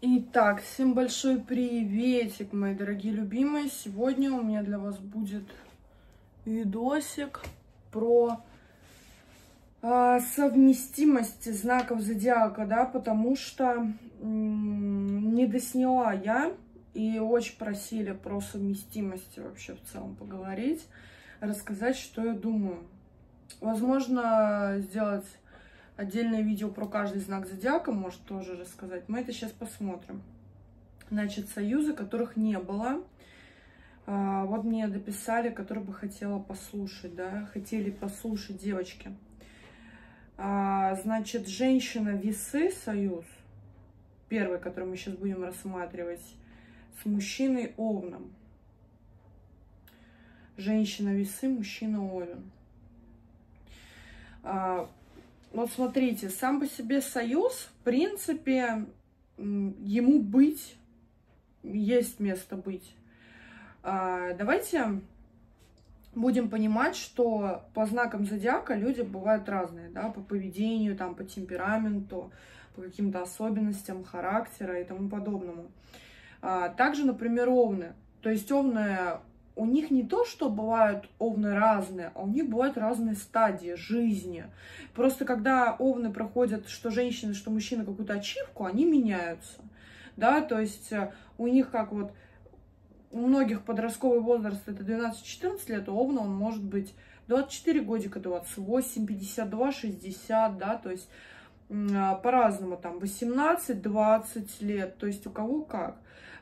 Итак, всем большой приветик, мои дорогие любимые. Сегодня у меня для вас будет видосик про э, совместимость знаков зодиака, да, потому что не досняла я и очень просили про совместимость вообще в целом поговорить, рассказать, что я думаю. Возможно, сделать отдельное видео про каждый знак зодиака, может тоже рассказать. Мы это сейчас посмотрим. Значит, союзы, которых не было. А, вот мне дописали, которые бы хотела послушать, да, хотели послушать девочки. А, значит, женщина-весы союз, первый, который мы сейчас будем рассматривать, с мужчиной овном. Женщина-весы, мужчина овен. Вот смотрите, сам по себе союз, в принципе, ему быть, есть место быть. А, давайте будем понимать, что по знакам зодиака люди бывают разные, да, по поведению, там, по темпераменту, по каким-то особенностям характера и тому подобному. А, также, например, овны. То есть овны у них не то, что бывают овны разные, а у них бывают разные стадии жизни. Просто когда овны проходят, что женщины, что мужчины, какую-то ачивку, они меняются. Да, то есть э, у них как вот у многих подростковый возраст это 12-14 лет, у овна он может быть 24 годика, 28, 52, 60, да, то есть а, по-разному, там 18-20 лет, то есть у кого как.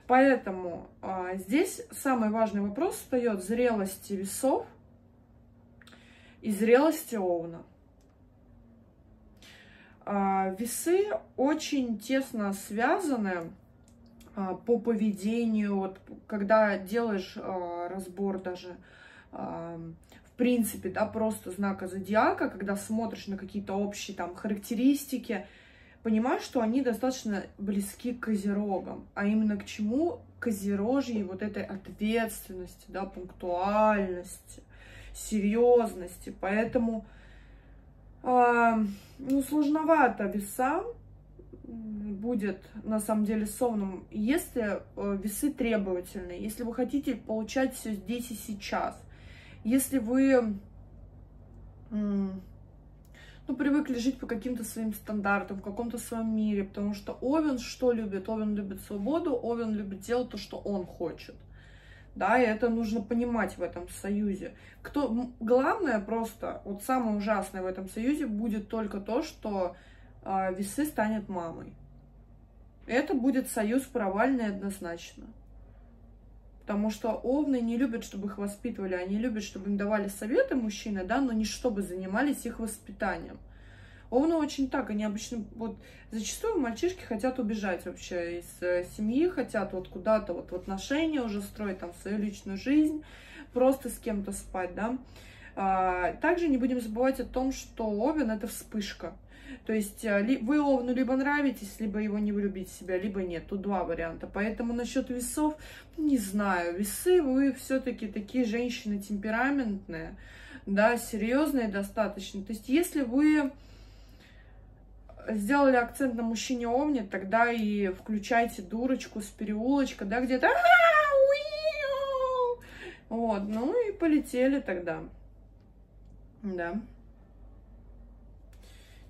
Поэтому а, здесь самый важный вопрос встает зрелости весов и зрелости овна. А, весы очень тесно связаны а, по поведению, вот, когда делаешь а, разбор даже а, в принципе, да, просто знака зодиака, когда смотришь на какие-то общие там характеристики, понимаю, что они достаточно близки к козерогам. А именно к чему? Козерожьей вот этой ответственности, да, пунктуальности, серьезности. Поэтому, э, ну, сложновато весам будет на самом деле совным, если э, весы требовательные, если вы хотите получать все здесь и сейчас, если вы ну, привыкли жить по каким-то своим стандартам, в каком-то своем мире, потому что Овен что любит? Овен любит свободу, Овен любит делать то, что он хочет. Да, и это нужно понимать в этом союзе. Кто, главное просто, вот самое ужасное в этом союзе будет только то, что э, весы станет мамой. Это будет союз провальный однозначно. Потому что овны не любят, чтобы их воспитывали, они любят, чтобы им давали советы мужчины, да, но не чтобы занимались их воспитанием. Овны очень так, они обычно, вот, зачастую мальчишки хотят убежать вообще из э, семьи, хотят вот куда-то вот в отношения уже строить там свою личную жизнь, просто с кем-то спать, да. А, также не будем забывать о том, что Овен это вспышка. То есть э, вы Овну либо нравитесь, либо его не влюбить в себя, либо нет. Тут два варианта. Поэтому насчет весов, не знаю. Весы вы все-таки такие женщины темпераментные, да, серьезные достаточно. То есть если вы сделали акцент на мужчине Овне, тогда и включайте дурочку с переулочка, да, где-то вот, ну и полетели тогда. Да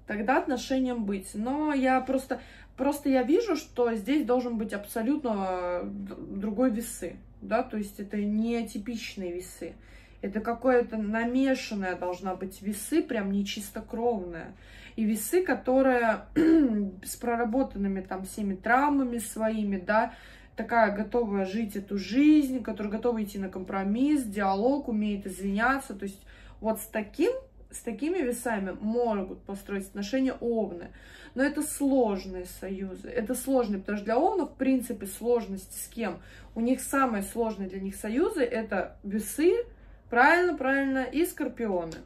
тогда отношениям быть. Но я просто, просто я вижу, что здесь должен быть абсолютно э, другой весы, да, то есть это не типичные весы. Это какое-то намешанное должна быть весы, прям не чистокровное. И весы, которые с проработанными там всеми травмами своими, да, такая готовая жить эту жизнь, которая готова идти на компромисс, диалог, умеет извиняться. То есть вот с таким с такими весами могут построить отношения овны. Но это сложные союзы. Это сложные, потому что для овнов, в принципе, сложность с кем? У них самые сложные для них союзы это весы, правильно, правильно, и скорпионы.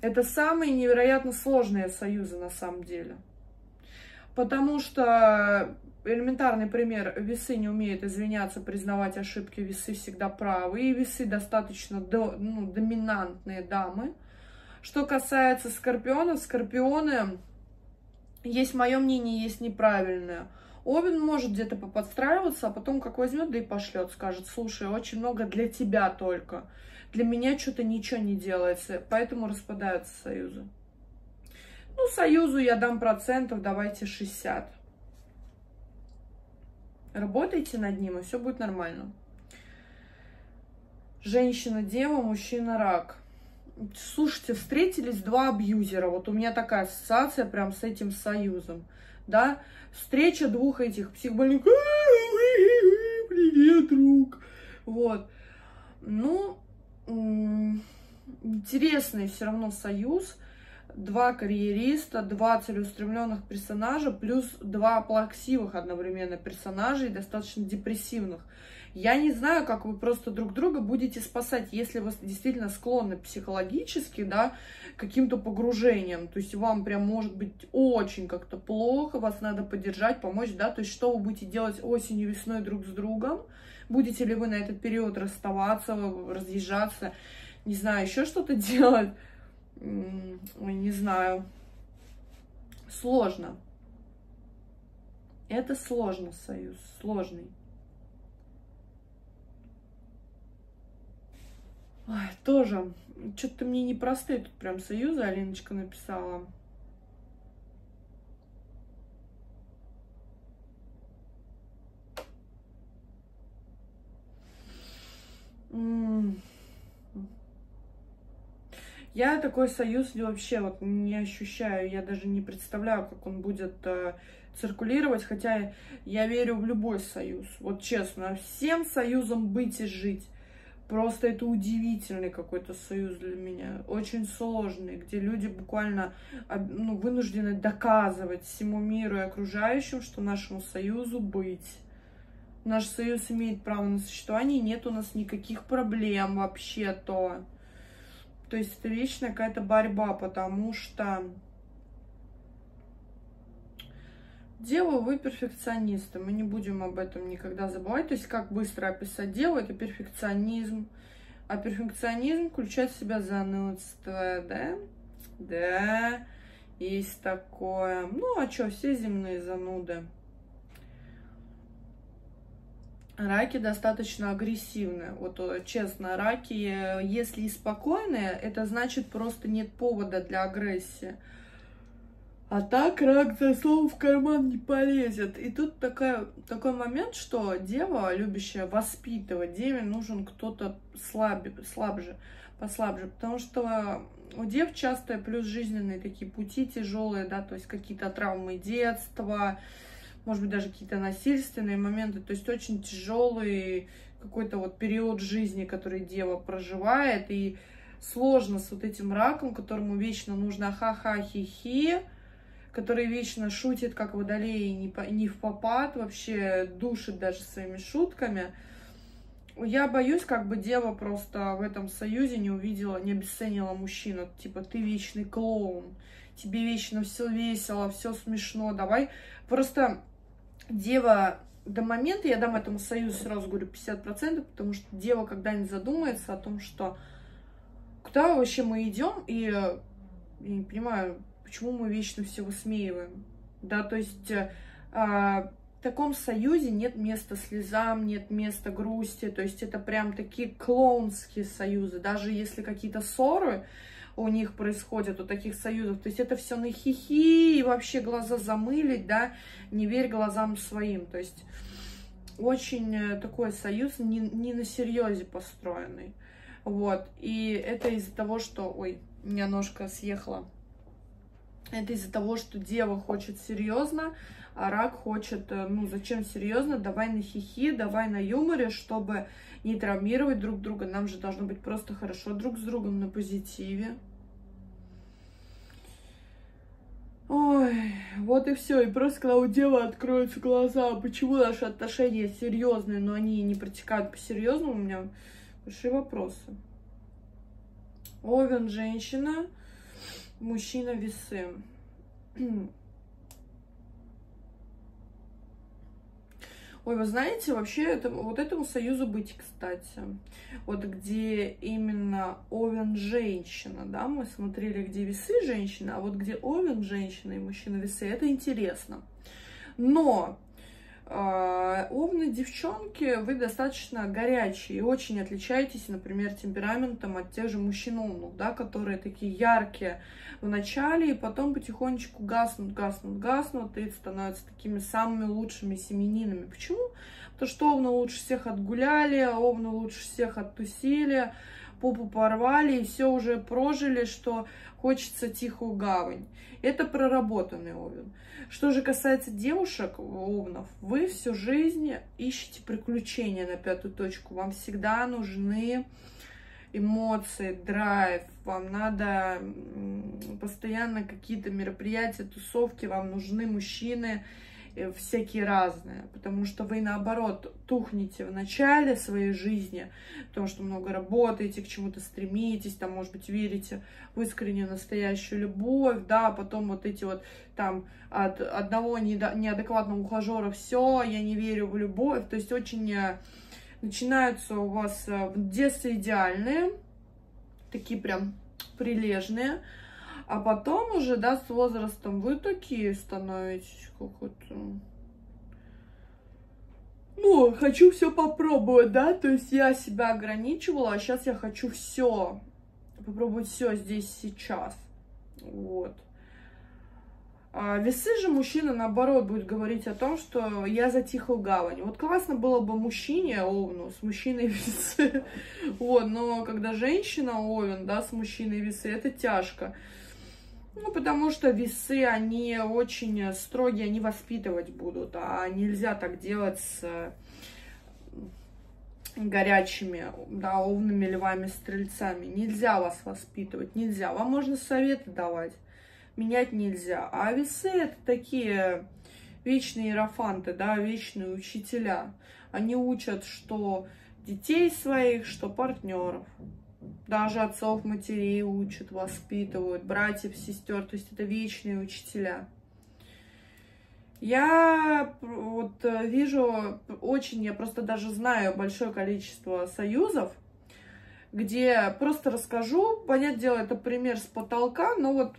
Это самые невероятно сложные союзы на самом деле. Потому что элементарный пример, весы не умеют извиняться, признавать ошибки, весы всегда правы, и весы достаточно до, ну, доминантные дамы. Что касается скорпионов, скорпионы, есть мое мнение, есть неправильное. Овен может где-то поподстраиваться, а потом как возьмет, да и пошлет, скажет, слушай, очень много для тебя только. Для меня что-то ничего не делается, поэтому распадаются союзы. Ну, союзу я дам процентов, давайте 60. Работайте над ним, и все будет нормально. Женщина-дева, мужчина-рак. Слушайте, встретились два абьюзера. Вот у меня такая ассоциация прям с этим союзом. Да, встреча двух этих психбольных. Привет, друг. Вот. Ну, интересный все равно союз. Два карьериста, два целеустремленных персонажа, плюс два плаксивых одновременно персонажей, достаточно депрессивных. Я не знаю, как вы просто друг друга будете спасать, если вы действительно склонны психологически, да, каким-то погружением. То есть вам прям может быть очень как-то плохо, вас надо поддержать, помочь, да. То есть что вы будете делать осенью, весной друг с другом? Будете ли вы на этот период расставаться, разъезжаться, не знаю, еще что-то делать? Не знаю. Сложно. Это сложно, союз, сложный. Ой, тоже, что-то мне непростые тут прям союзы, Алиночка написала. Я такой союз вообще вот не ощущаю, я даже не представляю, как он будет э, циркулировать, хотя я верю в любой союз, вот честно, всем союзом быть и жить. Просто это удивительный какой-то союз для меня, очень сложный, где люди буквально ну, вынуждены доказывать всему миру и окружающим, что нашему союзу быть. Наш союз имеет право на существование, нет у нас никаких проблем вообще-то. То есть это вечная какая-то борьба, потому что Дело, вы перфекционисты, мы не будем об этом никогда забывать. То есть, как быстро описать дело, это перфекционизм. А перфекционизм включает в себя занудство, да? Да, есть такое. Ну, а что, все земные зануды. Раки достаточно агрессивные. Вот честно, раки, если и спокойные, это значит просто нет повода для агрессии. А так рак за словом в карман не полезет. И тут такая, такой момент, что дева, любящая воспитывать, деве нужен кто-то слабе, слабже, послабже. Потому что у дев часто плюс жизненные такие пути тяжелые, да, то есть какие-то травмы детства, может быть, даже какие-то насильственные моменты. То есть очень тяжелый какой-то вот период жизни, который дева проживает. И сложно с вот этим раком, которому вечно нужно ха-ха-хи-хи, который вечно шутит, как водолей, не, по, не в попад, вообще душит даже своими шутками. Я боюсь, как бы дева просто в этом союзе не увидела, не обесценила мужчину. Типа, ты вечный клоун, тебе вечно все весело, все смешно, давай. Просто дева до момента, я дам этому союзу сразу говорю 50%, потому что дева когда-нибудь задумается о том, что куда вообще мы идем, и я не понимаю, почему мы вечно все высмеиваем? Да, то есть э, а, в таком союзе нет места слезам, нет места грусти, то есть это прям такие клоунские союзы, даже если какие-то ссоры у них происходят, у таких союзов, то есть это все на хихи и вообще глаза замылить, да, не верь глазам своим, то есть очень э, такой союз не, не на серьезе построенный, вот, и это из-за того, что, ой, у меня ножка съехала, это из-за того, что дева хочет серьезно, а рак хочет, э, ну, зачем серьезно, давай на хихи, давай на юморе, чтобы не травмировать друг друга. Нам же должно быть просто хорошо друг с другом на позитиве. Ой, вот и все. И просто когда у девы откроются глаза, почему наши отношения серьезные, но они не протекают по-серьезному, у меня большие вопросы. Овен, женщина, Мужчина весы. Ой, вы знаете, вообще это, вот этому союзу быть, кстати. Вот где именно Овен женщина, да, мы смотрели, где весы женщина, а вот где Овен женщина и мужчина весы, это интересно. Но А, Овны, девчонки, вы достаточно горячие и очень отличаетесь, например, темпераментом от тех же мужчин овнов, да, которые такие яркие в начале и потом потихонечку гаснут, гаснут, гаснут и становятся такими самыми лучшими семенинами. Почему? Потому что овны лучше всех отгуляли, овны лучше всех оттусили, попу порвали и все уже прожили, что хочется тихую гавань. Это проработанный овен. Что же касается девушек, овнов, вы всю жизнь ищете приключения на пятую точку. Вам всегда нужны эмоции, драйв, вам надо постоянно какие-то мероприятия, тусовки, вам нужны мужчины, всякие разные, потому что вы, наоборот, тухнете в начале своей жизни, потому что много работаете, к чему-то стремитесь, там, может быть, верите в искреннюю настоящую любовь, да, а потом вот эти вот там от одного неадекватного ухажера все, я не верю в любовь, то есть очень э, начинаются у вас э, в детстве идеальные, такие прям прилежные, а потом уже, да, с возрастом вы такие становитесь, как вот... Ну, хочу все попробовать, да, то есть я себя ограничивала, а сейчас я хочу все, попробовать все здесь сейчас, вот. А весы же мужчина, наоборот, будет говорить о том, что я за тихую гавань. Вот классно было бы мужчине овну с мужчиной весы. Вот, но когда женщина овен, да, с мужчиной весы, это тяжко. Ну, потому что весы, они очень строгие, они воспитывать будут, а нельзя так делать с горячими, да, овными львами, стрельцами. Нельзя вас воспитывать, нельзя. Вам можно советы давать, менять нельзя. А весы это такие вечные иерофанты, да, вечные учителя. Они учат, что детей своих, что партнеров даже отцов, матерей учат, воспитывают, братьев, сестер, то есть это вечные учителя. Я вот э, вижу очень, я просто даже знаю большое количество союзов, где просто расскажу, понятное дело, это пример с потолка, но вот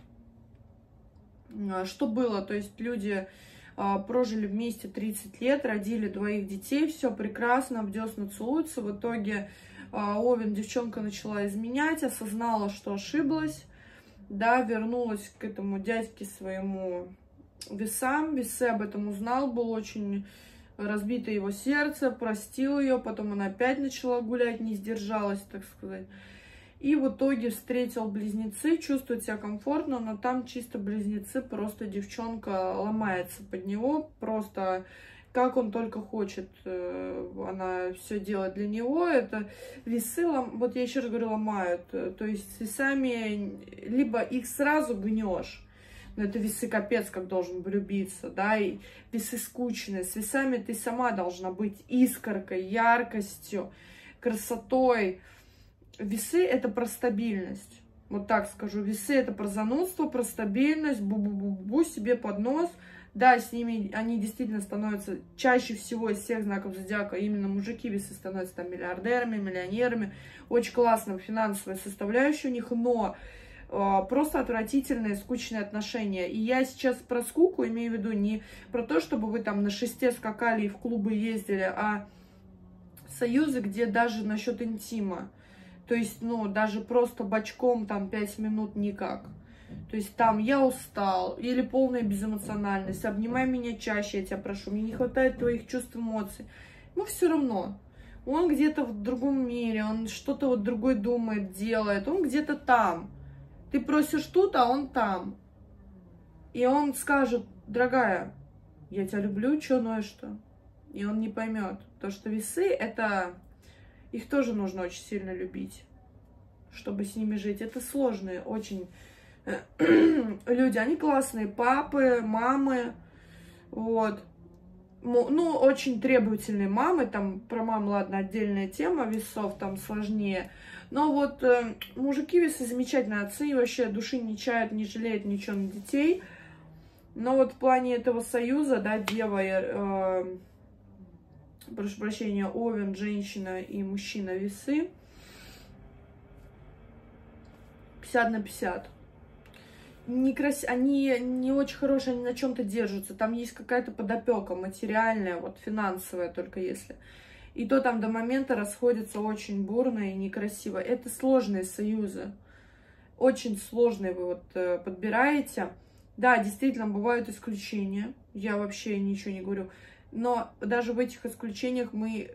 э, что было, то есть люди э, прожили вместе 30 лет, родили двоих детей, все прекрасно, в десна целуются, в итоге Овен девчонка начала изменять, осознала, что ошиблась, да, вернулась к этому дядьке своему весам, весы об этом узнал, был очень разбито его сердце, простил ее, потом она опять начала гулять, не сдержалась, так сказать. И в итоге встретил близнецы, чувствует себя комфортно, но там чисто близнецы, просто девчонка ломается под него, просто как он только хочет, э, она все делает для него. Это весы, вот я еще раз говорю, ломают. То есть весами либо их сразу гнешь, но это весы капец, как должен влюбиться, да, и весы скучные. С весами ты сама должна быть искоркой, яркостью, красотой. Весы это про стабильность. Вот так скажу. Весы это про занудство, про стабильность, бу-бу-бу-бу себе под нос – да, с ними они действительно становятся чаще всего из всех знаков зодиака, именно мужики весы становятся там миллиардерами, миллионерами. Очень классная финансовая составляющая у них, но э, просто отвратительные, скучные отношения. И я сейчас про скуку имею в виду не про то, чтобы вы там на шесте скакали и в клубы ездили, а союзы, где даже насчет интима. То есть, ну, даже просто бочком там пять минут никак. То есть там я устал, или полная безэмоциональность, обнимай меня чаще, я тебя прошу, мне не хватает твоих чувств, эмоций. Ну, все равно. Он где-то в другом мире, он что-то вот другой думает, делает, он где-то там. Ты просишь тут, а он там. И он скажет, дорогая, я тебя люблю, что ну что. И он не поймет. То, что весы, это... Их тоже нужно очень сильно любить, чтобы с ними жить. Это сложные, очень люди, они классные, папы, мамы, вот. Ну, очень требовательные мамы, там про мам, ладно, отдельная тема, весов там сложнее. Но вот э, мужики весы замечательные отцы, вообще души не чают, не жалеют ничего на детей. Но вот в плане этого союза, да, дева, э, прошу прощения, овен, женщина и мужчина весы, 50 на 50 не крас... они не очень хорошие, они на чем-то держатся. Там есть какая-то подопека материальная, вот финансовая только если. И то там до момента расходятся очень бурно и некрасиво. Это сложные союзы. Очень сложные вы вот э, подбираете. Да, действительно, бывают исключения. Я вообще ничего не говорю. Но даже в этих исключениях мы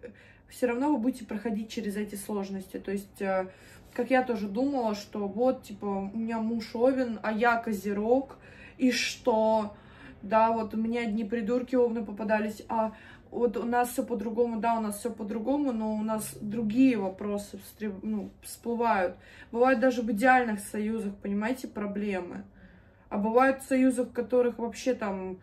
все равно вы будете проходить через эти сложности. То есть, э, как я тоже думала, что вот, типа, у меня муж Овен, а я Козерог, и что? Да, вот у меня одни придурки Овны попадались, а вот у нас все по-другому, да, у нас все по-другому, но у нас другие вопросы ну, всплывают. Бывают даже в идеальных союзах, понимаете, проблемы. А бывают союзы, в которых вообще там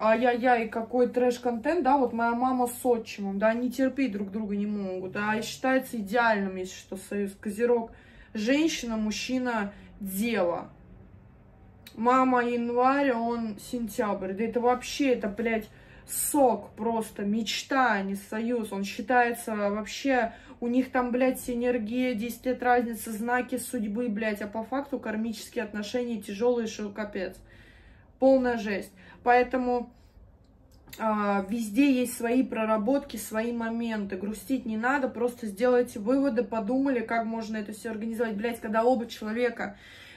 ай-яй-яй, какой трэш-контент, да, вот моя мама с отчимом, да, они терпеть друг друга не могут, да, и считается идеальным, если что, союз. Козерог, женщина, мужчина, дело. Мама январь, он сентябрь, да это вообще, это, блядь, сок просто, мечта, а не союз. Он считается вообще, у них там, блядь, синергия, 10 лет разницы, знаки судьбы, блядь, а по факту кармические отношения тяжелые, что капец. Полная жесть. Поэтому а, везде есть свои проработки, свои моменты. Грустить не надо, просто сделайте выводы, подумали, как можно это все организовать. Блять, когда оба человека,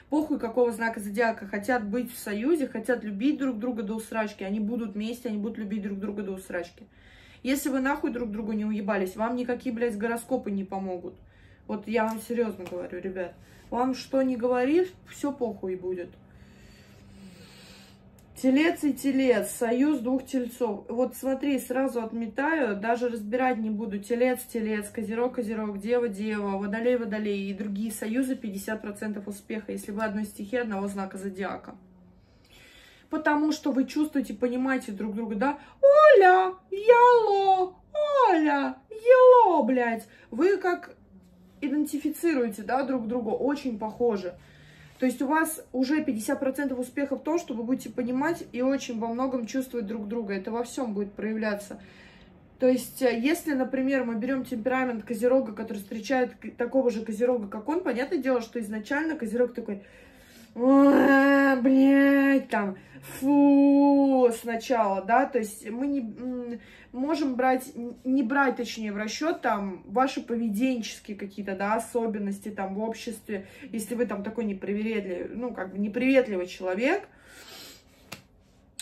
похуй какого знака зодиака, хотят быть в союзе, хотят любить друг друга до усрачки, они будут вместе, они будут любить друг друга до усрачки. Если вы нахуй друг другу не уебались, вам никакие, блядь, гороскопы не помогут. Вот я вам серьезно говорю, ребят. Вам что не говорит, все похуй будет. Телец и телец, союз двух тельцов. Вот смотри, сразу отметаю, даже разбирать не буду. Телец, телец, козерог, козерог, дева, дева, водолей, водолей и другие союзы 50% успеха, если вы одной стихии одного знака зодиака. Потому что вы чувствуете, понимаете друг друга, да? Оля, яло, Оля, ело, блядь. Вы как идентифицируете, да, друг друга, очень похожи. То есть у вас уже 50% успеха в том, что вы будете понимать и очень во многом чувствовать друг друга. Это во всем будет проявляться. То есть, э, если, например, мы берем темперамент Козерога, который встречает такого же Козерога, как он, понятное дело, что изначально Козерог такой, блядь, там, фу, сначала, да, то есть мы не можем брать, не брать, точнее, в расчет там ваши поведенческие какие-то, да, особенности там в обществе, если вы там такой неприветливый, ну, как бы неприветливый человек,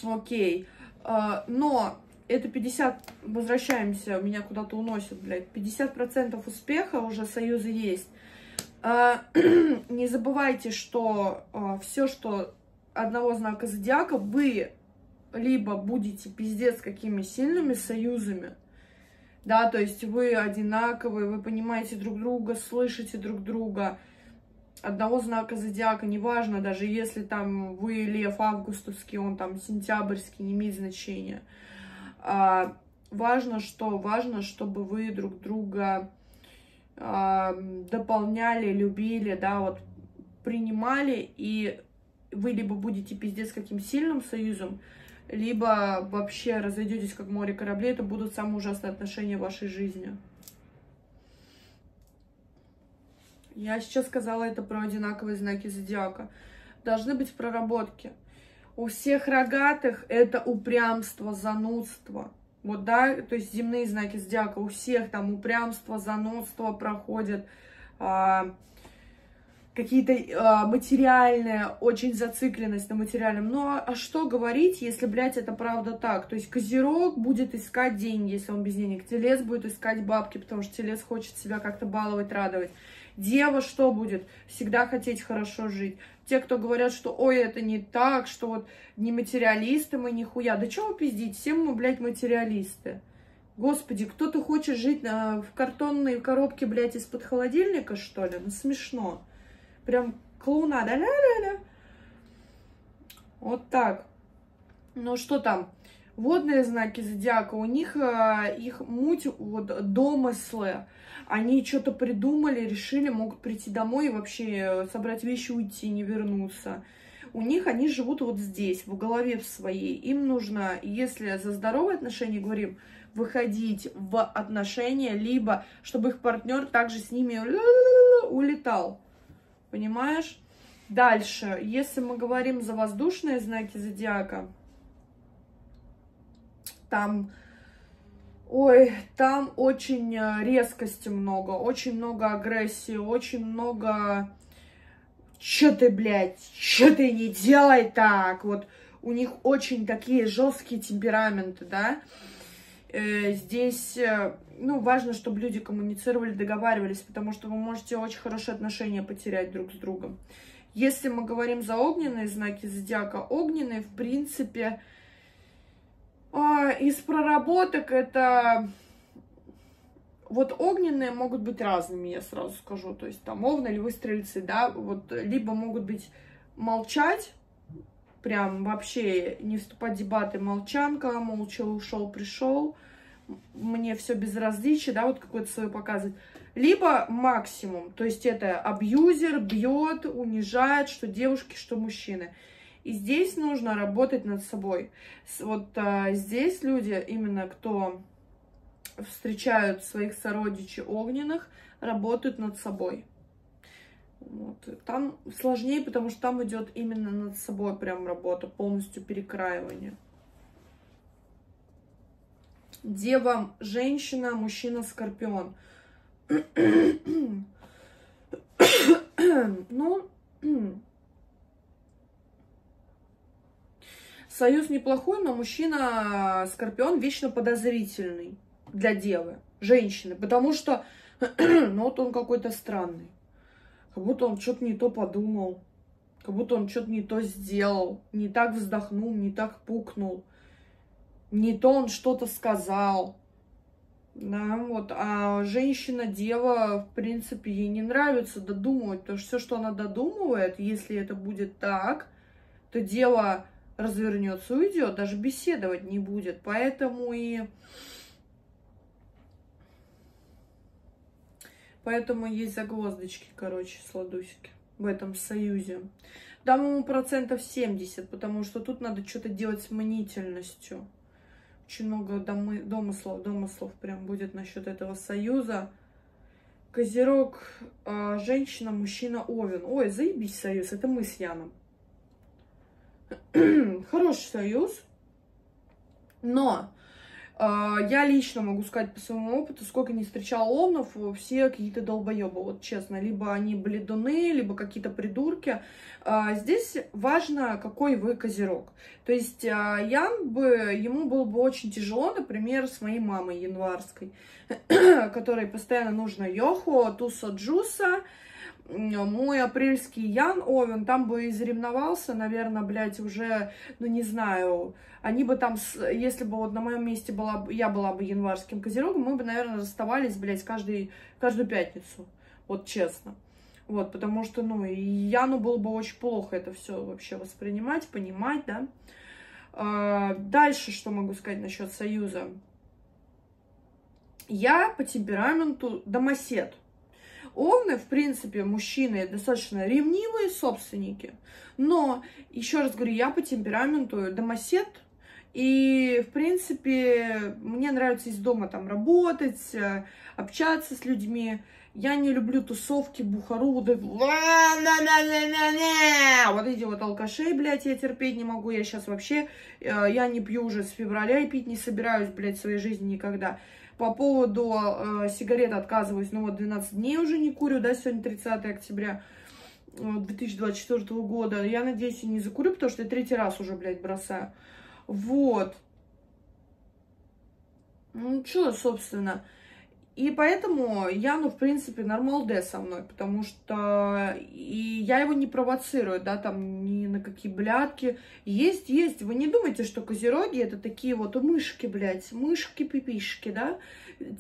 окей, а, но это 50, возвращаемся, меня куда-то уносит, блядь, 50% успеха уже союзы есть, не забывайте, что а, все, что одного знака зодиака, вы либо будете пиздец какими сильными союзами, да, то есть вы одинаковые, вы понимаете друг друга, слышите друг друга, одного знака зодиака, неважно, даже если там вы лев августовский, он там сентябрьский, не имеет значения. А, важно что? Важно, чтобы вы друг друга а, дополняли, любили, да, вот принимали, и вы либо будете пиздец каким сильным союзом, либо вообще разойдетесь как море кораблей, это будут самые ужасные отношения в вашей жизни. Я сейчас сказала это про одинаковые знаки зодиака. Должны быть проработки. У всех рогатых это упрямство, занудство. Вот, да, то есть земные знаки зодиака, у всех там упрямство, занудство проходят, а, какие-то а, материальные, очень зацикленность на материальном. Ну, а, а что говорить, если, блядь, это правда так? То есть козерог будет искать деньги, если он без денег. Телец будет искать бабки, потому что телец хочет себя как-то баловать, радовать. Дева что будет? Всегда хотеть хорошо жить. Те, кто говорят, что ой, это не так, что вот не материалисты мы нихуя. Да чего вы пиздите? Все мы, блядь, материалисты. Господи, кто-то хочет жить на, в картонной коробке, блядь, из-под холодильника, что ли? Ну, смешно. Прям клоунада. Ля-ля-ля. Вот так. Ну, что там? Водные знаки зодиака, у них э, их муть, вот, домыслы они что-то придумали, решили, могут прийти домой и вообще э, собрать вещи, уйти, не вернуться. У них они живут вот здесь, в голове в своей. Им нужно, если за здоровые отношения говорим, выходить в отношения, либо чтобы их партнер также с ними улетал. Понимаешь? Дальше, если мы говорим за воздушные знаки зодиака, там, ой, там очень э, резкости много, очень много агрессии, очень много, что ты, блядь, что ты не делай так, вот, у них очень такие жесткие темпераменты, да, э, здесь, э, ну, важно, чтобы люди коммуницировали, договаривались, потому что вы можете очень хорошие отношения потерять друг с другом. Если мы говорим за огненные знаки зодиака, огненные, в принципе, из проработок это... Вот огненные могут быть разными, я сразу скажу. То есть там овны, львы, стрельцы, да, вот либо могут быть молчать, прям вообще не вступать в дебаты, молчанка, молча ушел, пришел, мне все безразличие, да, вот какое-то свое показывать. Либо максимум, то есть это абьюзер, бьет, унижает, что девушки, что мужчины. И здесь нужно работать над собой. Вот а, здесь люди, именно кто встречают своих сородичей огненных, работают над собой. Вот. Там сложнее, потому что там идет именно над собой прям работа, полностью перекраивание. Дева, женщина, мужчина, скорпион. ну, Союз неплохой, но мужчина Скорпион вечно подозрительный для девы, женщины, потому что, ну вот он какой-то странный, как будто он что-то не то подумал, как будто он что-то не то сделал, не так вздохнул, не так пукнул, не то он что-то сказал. Да, вот, а женщина-дева, в принципе, ей не нравится додумывать, потому что все, что она додумывает, если это будет так, то дева развернется, уйдет, даже беседовать не будет. Поэтому и... Поэтому есть загвоздочки, короче, сладусики в этом союзе. Дам ему процентов 70, потому что тут надо что-то делать с мнительностью. Очень много домы, домыслов, домыслов прям будет насчет этого союза. Козерог, э, женщина, мужчина, овен. Ой, заебись союз, это мы с Яном. хороший союз, но э, я лично могу сказать по своему опыту, сколько не встречал овнов, все какие-то долбоебы, вот честно. Либо они бледуны, либо какие-то придурки. Э, здесь важно, какой вы козерог. То есть э, Ян бы, ему было бы очень тяжело, например, с моей мамой январской, которой постоянно нужно йоху, туса джуса, мой апрельский Ян Овен там бы изревновался, наверное, блядь, уже, ну, не знаю, они бы там, если бы вот на моем месте была, я была бы январским козерогом, мы бы, наверное, расставались, блядь, каждый, каждую пятницу, вот честно. Вот, потому что, ну, и Яну было бы очень плохо это все вообще воспринимать, понимать, да. А, дальше, что могу сказать насчет союза. Я по темпераменту домосед. Овны, в принципе, мужчины достаточно ревнивые собственники. Но, еще раз говорю, я по темпераменту домосед. И, в принципе, мне нравится из дома там работать, э, общаться с людьми. Я не люблю тусовки, бухару, вот, это... вот эти вот алкашей, блядь, я терпеть не могу. Я сейчас вообще, э, я не пью уже с февраля и пить не собираюсь, блядь, в своей жизни никогда. По поводу э, сигарет отказываюсь, ну вот 12 дней уже не курю, да, сегодня 30 октября 2024 э, года. Я надеюсь, я не закурю, потому что я третий раз уже, блядь, бросаю. Вот. Ну, что, собственно. И поэтому Яну, в принципе, нормал Д со мной, потому что и я его не провоцирую, да, там ни на какие блядки. Есть, есть. Вы не думайте, что козероги это такие вот мышки, блядь, мышки-пипишки, да,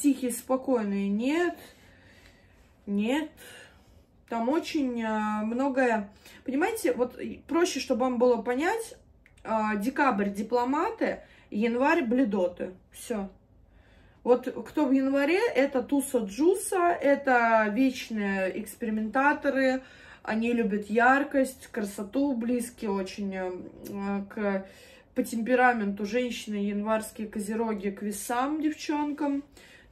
тихие, спокойные. Нет, нет. Там очень а, многое... Понимаете, вот проще, чтобы вам было понять, а, декабрь дипломаты, январь бледоты. Все. Вот кто в январе, это туса джуса, это вечные экспериментаторы, они любят яркость, красоту, близкие очень э, к, по темпераменту женщины, январские козероги к весам девчонкам.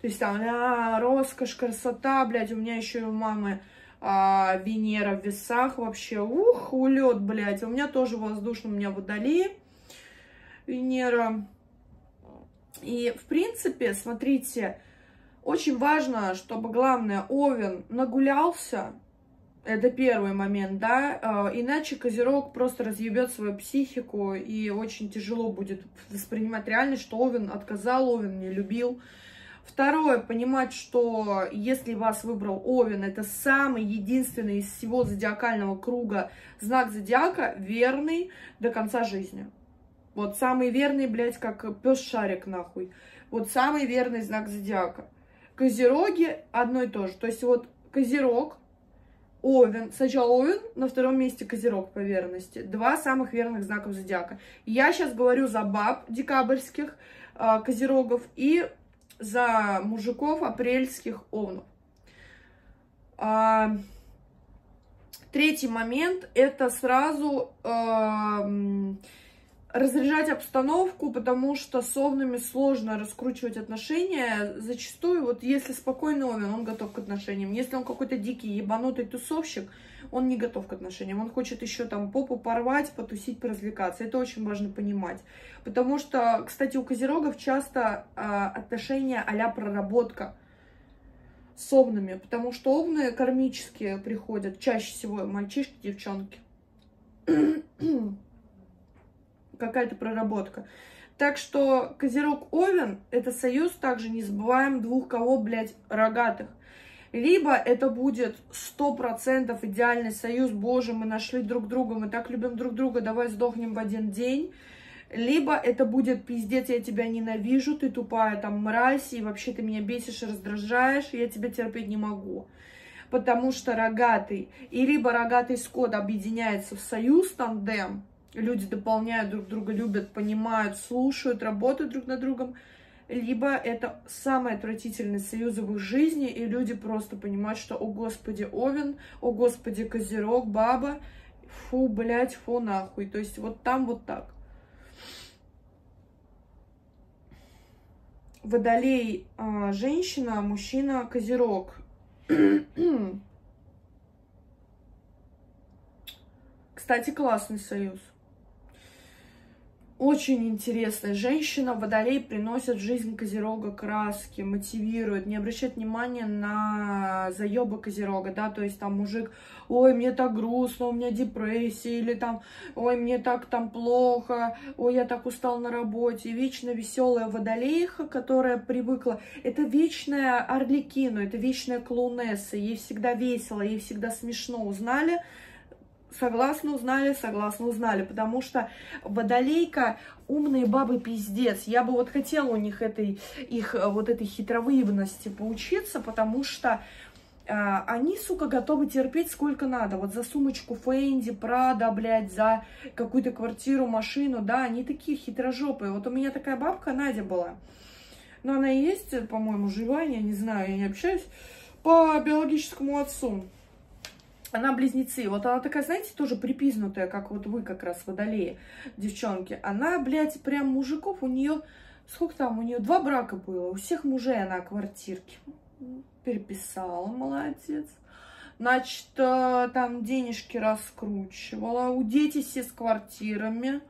То есть там, а, роскошь, красота, блядь, у меня еще у мамы а, Венера в весах вообще, ух, улет, блядь. У меня тоже воздушно, у меня водолей Венера. И, в принципе, смотрите, очень важно, чтобы, главное, Овен нагулялся, это первый момент, да, а, иначе Козерог просто разъебет свою психику, и очень тяжело будет воспринимать реальность, что Овен отказал, Овен не любил, Второе, понимать, что если вас выбрал Овен, это самый единственный из всего зодиакального круга знак зодиака, верный до конца жизни. Вот самый верный, блядь, как пес шарик нахуй. Вот самый верный знак зодиака. Козероги одно и то же. То есть вот Козерог, Овен, сначала Овен, на втором месте Козерог по верности. Два самых верных знаков зодиака. Я сейчас говорю за баб декабрьских э, Козерогов и за мужиков апрельских овнов. А, третий момент это сразу э, разряжать обстановку, потому что с овнами сложно раскручивать отношения. Зачастую, вот если спокойный овен, он готов к отношениям. Если он какой-то дикий, ебанутый тусовщик, он не готов к отношениям. Он хочет еще там попу порвать, потусить, поразвлекаться. Это очень важно понимать. Потому что, кстати, у козерогов часто э, отношения а проработка с овнами. Потому что овны кармические приходят чаще всего мальчишки, девчонки. Какая-то проработка. Так что Козерог Овен это союз, также не забываем, двух кого, блядь, рогатых. Либо это будет сто процентов идеальный союз, боже, мы нашли друг друга, мы так любим друг друга, давай сдохнем в один день. Либо это будет пиздец, я тебя ненавижу, ты тупая там мразь, и вообще ты меня бесишь и раздражаешь, я тебя терпеть не могу. Потому что рогатый, и либо рогатый скот объединяется в союз, тандем, люди дополняют друг друга, любят, понимают, слушают, работают друг над другом, либо это самый отвратительный союз в их жизни, и люди просто понимают, что, о господи, Овен, о господи, Козерог, Баба, фу, блядь, фу, нахуй. То есть вот там вот так. Водолей а, женщина, мужчина козерог. Кстати, классный союз. Очень интересная женщина. Водолей приносит в жизнь Козерога краски, мотивирует, не обращает внимания на заебы Козерога, да, то есть там мужик, ой, мне так грустно, у меня депрессия, или там, ой, мне так там плохо, ой, я так устал на работе. Вечно веселая водолейха, которая привыкла, это вечная Орликину, это вечная клоунесса, ей всегда весело, ей всегда смешно, узнали? Согласно узнали, согласно узнали, потому что водолейка умные бабы пиздец. Я бы вот хотела у них этой, их вот этой хитровыебности поучиться, потому что э, они, сука, готовы терпеть сколько надо. Вот за сумочку Фэнди, Прада, блядь, за какую-то квартиру, машину, да, они такие хитрожопые. Вот у меня такая бабка Надя была. Но она и есть, по-моему, жива, я не знаю, я не общаюсь, по биологическому отцу. Она близнецы. Вот она такая, знаете, тоже припизнутая, как вот вы как раз водолеи, девчонки. Она, блядь, прям мужиков, у нее, сколько там, у нее два брака было. У всех мужей она квартирки переписала, молодец. Значит, э, там денежки раскручивала. У дети все с квартирами.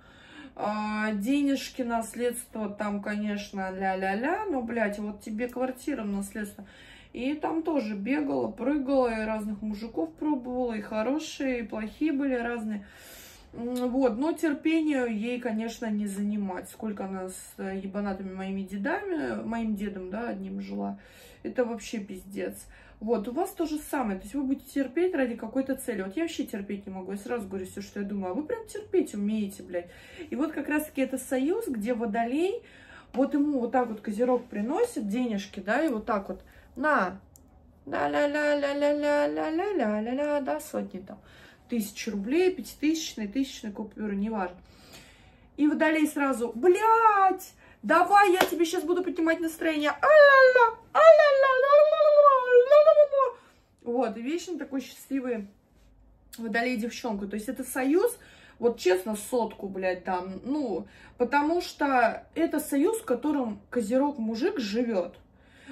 А, денежки, наследство там, конечно, ля-ля-ля. Но, блядь, вот тебе квартира, наследство. И там тоже бегала, прыгала, и разных мужиков пробовала, и хорошие, и плохие были разные. Вот, но терпению ей, конечно, не занимать. Сколько она с ебанатыми моими дедами, моим дедом, да, одним жила. Это вообще пиздец. Вот, у вас то же самое. То есть вы будете терпеть ради какой-то цели. Вот я вообще терпеть не могу. Я сразу говорю все, что я думаю. А вы прям терпеть умеете, блядь. И вот как раз-таки это союз, где водолей, вот ему вот так вот козерог приносит денежки, да, и вот так вот на, ля-ля-ля-ля-ля-ля-ля-ля-ля-ля-ля, да, сотни там, тысячи рублей, пятитысячные, тысячные купюры, неважно. И водолей сразу, блядь, давай я тебе сейчас буду поднимать настроение, вот, и вечно такой счастливый водолей девчонку. То есть это союз, вот честно, сотку, блядь, там, ну, потому что это союз, в котором козерог мужик живет.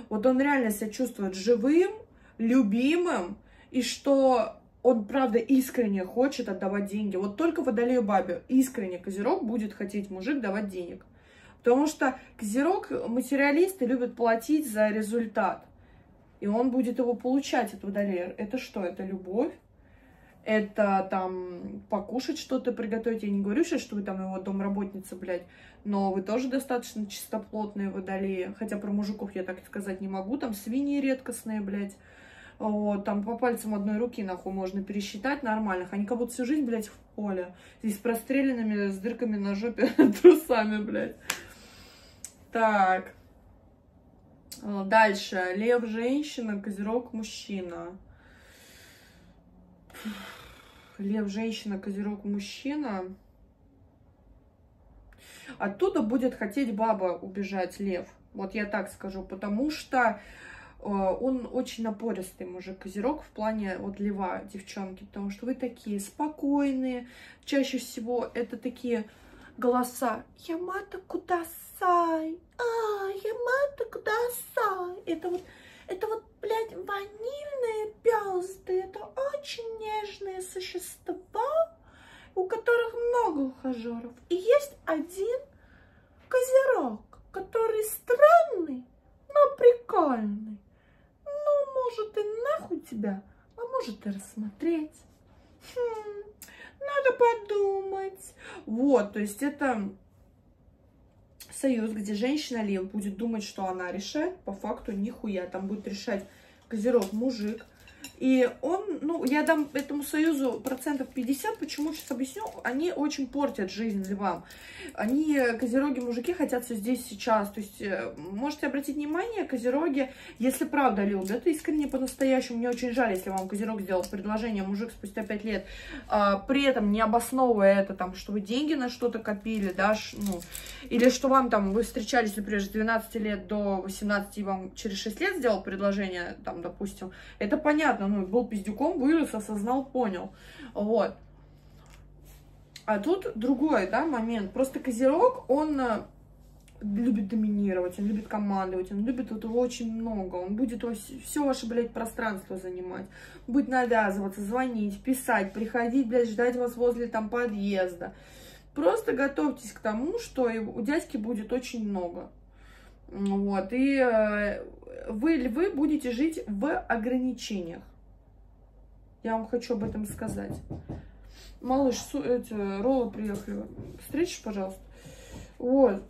Вот он реально себя чувствует живым, любимым, и что он, правда, искренне хочет отдавать деньги. Вот только водолею бабе искренне козерог будет хотеть мужик давать денег. Потому что козерог, материалисты любят платить за результат. И он будет его получать от водолея. Это что? Это любовь? Это там покушать что-то, приготовить. Я не говорю сейчас, что вы там его домработница, блядь. Но вы тоже достаточно чистоплотные водолеи. Хотя про мужиков я так сказать не могу. Там свиньи редкостные, блядь. Вот, там по пальцам одной руки, нахуй, можно пересчитать нормальных. Они как будто всю жизнь, блядь, в поле. Здесь с простреленными, с дырками на жопе, трусами, блядь. Так. Дальше. Лев женщина, козерог мужчина. Лев женщина, козерог мужчина. Оттуда будет хотеть баба убежать, лев. Вот я так скажу, потому что Э, он очень напористый мужик, козерог в плане вот лева, девчонки, потому что вы такие спокойные, чаще всего это такие голоса. «Ямата кудасай», «А, Ямата кудасай», это вот, это вот, блядь, ванильные пёсты, это очень нежные существа, у которых много ухажеров. И есть один козерог, который странный, но прикольный может и нахуй тебя, а может и рассмотреть. Хм, надо подумать. Вот, то есть это союз, где женщина лев будет думать, что она решает, по факту нихуя. Там будет решать козерог мужик, и он, ну, я дам этому союзу процентов 50, почему, сейчас объясню, они очень портят жизнь львам. Они, козероги, мужики, хотят все здесь сейчас. То есть, э, можете обратить внимание, козероги, если правда любят, искренне по-настоящему, мне очень жаль, если вам козерог сделал предложение, мужик спустя 5 лет, а, при этом не обосновывая это, там, что вы деньги на что-то копили, да, ну, или что вам там, вы встречались, например, с 12 лет до 18, и вам через 6 лет сделал предложение, там, допустим, это понятно, понятно, ну, был пиздюком, вырос, осознал, понял. Вот. А тут другой, да, момент. Просто Козерог, он э, любит доминировать, он любит командовать, он любит вот его очень много, он будет все ваше, блядь, пространство занимать, будет навязываться, звонить, писать, приходить, блядь, ждать вас возле там подъезда. Просто готовьтесь к тому, что у дядьки будет очень много. Вот, и э, вы, вы будете жить в ограничениях. Я вам хочу об этом сказать. Малыш, эти, роллы приехали. Встретишь, пожалуйста? Вот.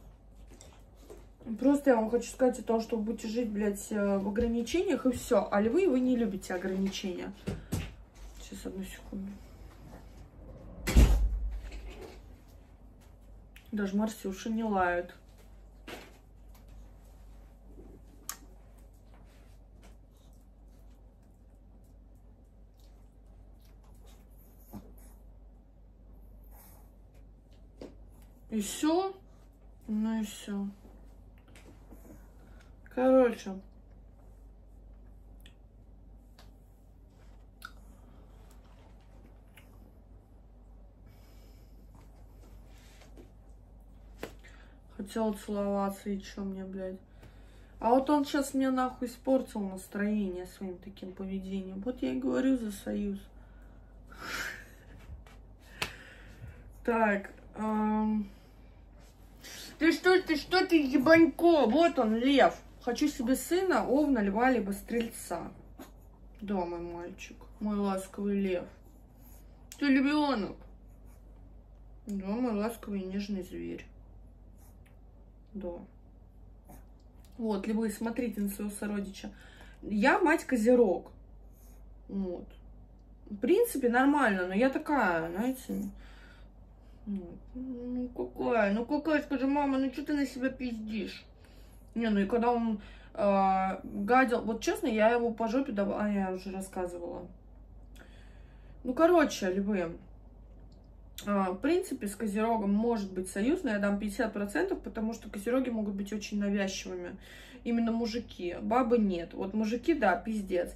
Просто я вам хочу сказать о том, что вы будете жить, блядь, э, в ограничениях и все. А львы, вы не любите ограничения. Сейчас, одну секунду. Даже Марсюши не лают. И все. Ну и все. Короче. Хотела целоваться, и чё мне, блядь. А вот он сейчас мне нахуй испортил настроение своим таким поведением. Вот я и говорю за союз. Так. Ты что, ты что, ты ебанько? Вот он, лев. Хочу себе сына, овна, льва, либо стрельца. Да, мой мальчик, мой ласковый лев. Ты львенок. Да, мой ласковый и нежный зверь. Да. Вот, либо смотрите на своего сородича. Я мать Козерог. Вот. В принципе, нормально, но я такая, знаете, ну какая, ну какая, скажи, мама, ну что ты на себя пиздишь? Не, ну и когда он э, гадил, вот честно, я его по жопе давала, а я уже рассказывала. Ну, короче, львы, э, в принципе, с козерогом может быть союз, но я дам 50%, потому что козероги могут быть очень навязчивыми. Именно мужики, бабы нет. Вот мужики, да, пиздец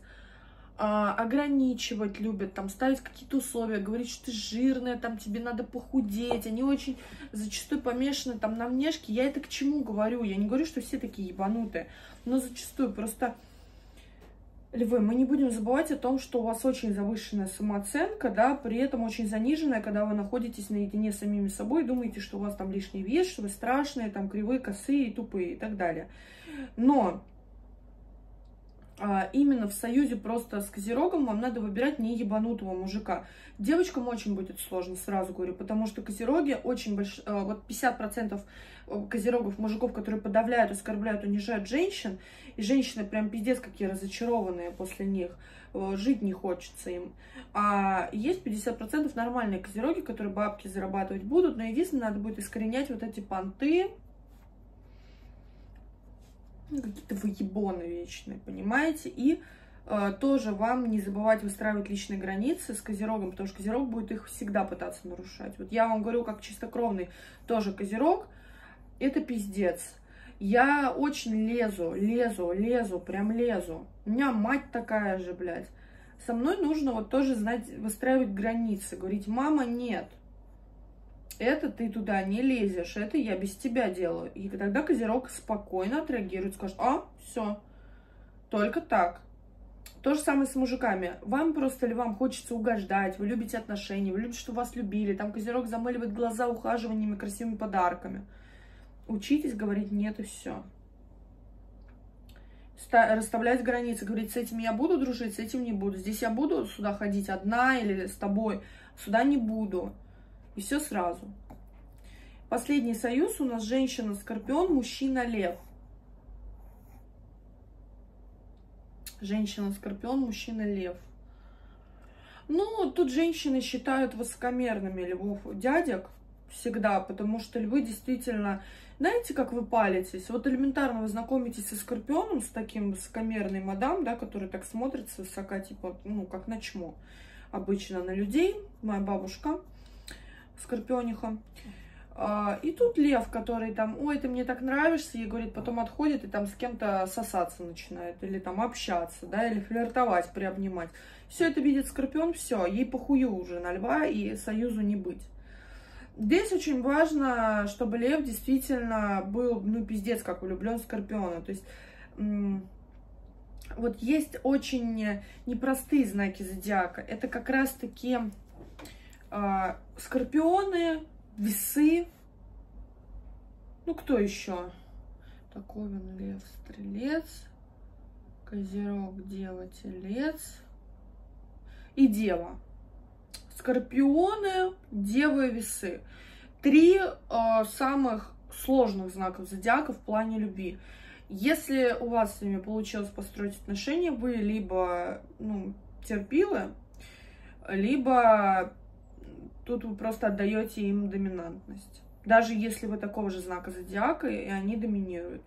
ограничивать любят, там, ставить какие-то условия, говорить, что ты жирная, там, тебе надо похудеть. Они очень зачастую помешаны там на внешке. Я это к чему говорю? Я не говорю, что все такие ебанутые, но зачастую просто Львы, мы не будем забывать о том, что у вас очень завышенная самооценка, да, при этом очень заниженная, когда вы находитесь наедине с самими собой, думаете, что у вас там лишний вес, что вы страшные, там кривые, косые, тупые и так далее. Но а, именно в союзе просто с Козерогом вам надо выбирать не ебанутого мужика. Девочкам очень будет сложно, сразу говорю, потому что Козероги очень больш... А, вот 50% э, Козерогов, мужиков, которые подавляют, оскорбляют, унижают женщин, и женщины прям пиздец какие разочарованные после них, э, жить не хочется им. А есть 50% нормальные Козероги, которые бабки зарабатывать будут, но единственное, надо будет искоренять вот эти понты, какие-то выебоны вечные, понимаете? И э, тоже вам не забывать выстраивать личные границы с козерогом, потому что козерог будет их всегда пытаться нарушать. Вот я вам говорю, как чистокровный тоже козерог, это пиздец. Я очень лезу, лезу, лезу, прям лезу. У меня мать такая же, блядь. Со мной нужно вот тоже знать, выстраивать границы. Говорить, мама, нет это ты туда не лезешь, это я без тебя делаю. И тогда Козерог спокойно отреагирует, скажет, а, все, только так. То же самое с мужиками. Вам просто ли вам хочется угождать, вы любите отношения, вы любите, чтобы вас любили. Там Козерог замыливает глаза ухаживаниями, красивыми подарками. Учитесь говорить нет и все. Расставлять границы, говорить, с этим я буду дружить, с этим не буду. Здесь я буду сюда ходить одна или с тобой, сюда не буду. И все сразу. Последний союз у нас женщина-скорпион, мужчина-лев. Женщина-скорпион, мужчина-лев. Ну, тут женщины считают высокомерными львов дядек всегда, потому что львы действительно... Знаете, как вы палитесь? Вот элементарно вы знакомитесь со скорпионом, с таким высокомерной мадам, да, который так смотрится высока, типа, ну, как на чмо обычно на людей, моя бабушка скорпиониха. А, и тут лев, который там, ой, ты мне так нравишься, и говорит, потом отходит и там с кем-то сосаться начинает, или там общаться, да, или флиртовать, приобнимать. Все это видит скорпион, все, ей похую уже на льва и союзу не быть. Здесь очень важно, чтобы лев действительно был, ну, пиздец, как влюблен в скорпиона. То есть, вот есть очень непростые знаки зодиака. Это как раз-таки скорпионы, весы. Ну, кто еще? Так, Овен, Лев, Стрелец, Козерог, Дева, Телец и Дева. Скорпионы, Дева и Весы. Три э, самых сложных знаков зодиака в плане любви. Если у вас с ними получилось построить отношения, вы либо ну, терпилы, либо Тут вы просто отдаете им доминантность. Даже если вы такого же знака зодиака, и они доминируют.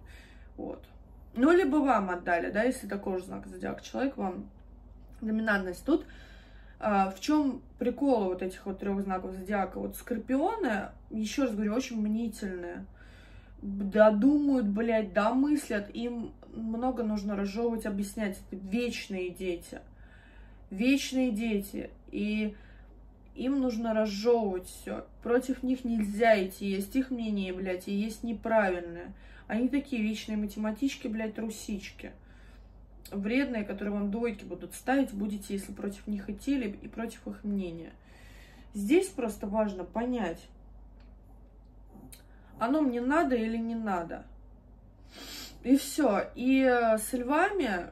Вот. Ну, либо вам отдали, да, если такого же знака зодиака человек, вам доминантность. Тут а, в чем прикол вот этих вот трех знаков зодиака? Вот скорпионы, еще раз говорю, очень мнительные. Да думают, блядь, да мыслят, им много нужно разжевывать, объяснять. Это вечные дети. Вечные дети. И им нужно разжевывать все. Против них нельзя идти. Есть их мнение, блядь, и есть неправильное. Они такие вечные математички, блядь, трусички. Вредные, которые вам двойки будут ставить, будете, если против них идти, или и против их мнения. Здесь просто важно понять, оно мне надо или не надо. И все. И э, с львами,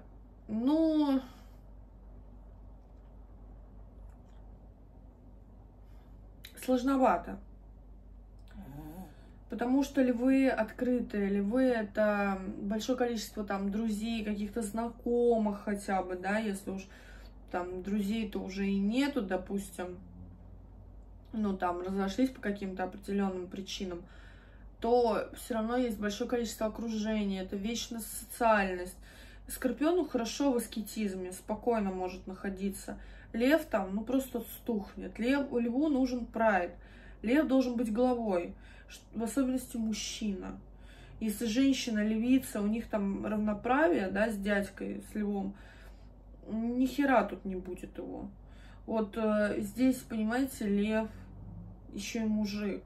ну, сложновато. Потому что львы открытые, львы это большое количество там друзей, каких-то знакомых хотя бы, да, если уж там друзей-то уже и нету, допустим, ну там разошлись по каким-то определенным причинам, то все равно есть большое количество окружения, это вечная социальность. Скорпиону хорошо в аскетизме, спокойно может находиться. Лев там, ну, просто стухнет. Лев, льву нужен прайд. Лев должен быть головой, в особенности мужчина. Если женщина левица, у них там равноправие, да, с дядькой, с львом, ни хера тут не будет его. Вот э, здесь, понимаете, лев еще и мужик.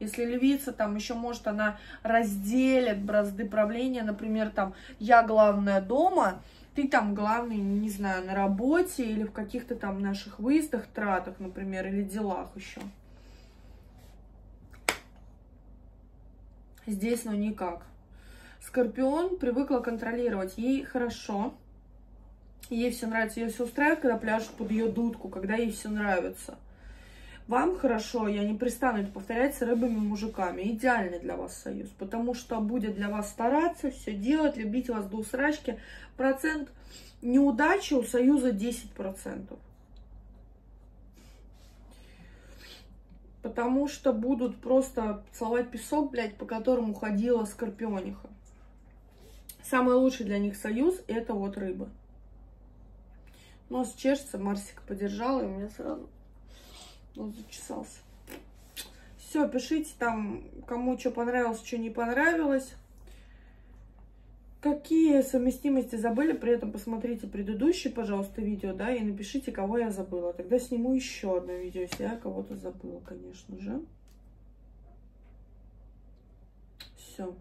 Если львица, там еще может она разделит бразды правления, например, там я главная дома, ты там главный, не знаю, на работе или в каких-то там наших выездах, тратах, например, или делах еще. Здесь, ну, никак. Скорпион привыкла контролировать. Ей хорошо, ей все нравится, ей все устраивает, когда пляшут под ее дудку, когда ей все нравится. Вам хорошо, я не пристану это повторять с рыбами-мужиками. Идеальный для вас союз, потому что будет для вас стараться, все делать, любить вас до усрачки. Процент неудачи у союза 10%. Потому что будут просто целовать песок, блядь, по которому ходила скорпиониха. Самый лучший для них союз это вот рыбы. Нос чешется, Марсика подержала, и у меня сразу он зачесался. Все, пишите там, кому что понравилось, что не понравилось. Какие совместимости забыли, при этом посмотрите предыдущее, пожалуйста, видео, да, и напишите, кого я забыла. Тогда сниму еще одно видео, если я кого-то забыла, конечно же. Все.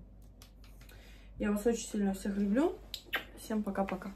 Я вас очень сильно всех люблю. Всем пока-пока.